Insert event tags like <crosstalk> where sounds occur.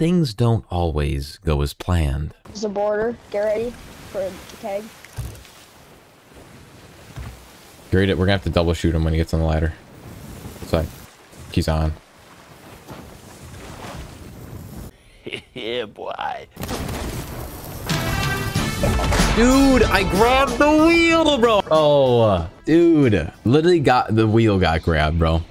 things don't always go as planned. There's a boarder. Get ready for the keg. Great it. We're gonna have to double shoot him when he gets on the ladder. It's like he's on. <laughs> yeah, boy. Dude, I grabbed the wheel, bro. Oh, dude. Literally got the wheel got grabbed, bro.